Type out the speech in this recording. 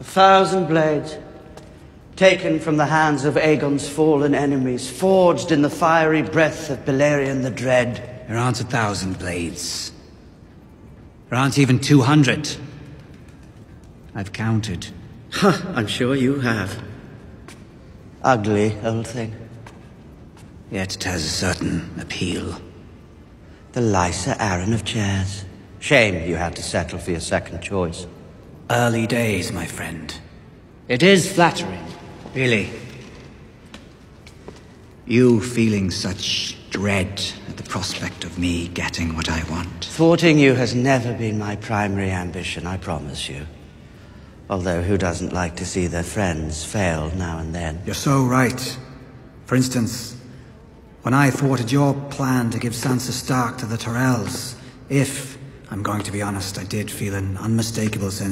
A thousand blades, taken from the hands of Aegon's fallen enemies, forged in the fiery breath of Balerion the Dread. There aren't a thousand blades. There aren't even two hundred. I've counted. Huh, I'm sure you have. Ugly old thing. Yet it has a certain appeal. The Lysa Arryn of chairs. Shame you had to settle for your second choice. Early days, my friend. It is flattering, really. You feeling such dread at the prospect of me getting what I want. Thwarting you has never been my primary ambition, I promise you. Although who doesn't like to see their friends fail now and then? You're so right. For instance, when I thwarted your plan to give Sansa Stark to the Tyrells, if, I'm going to be honest, I did feel an unmistakable sense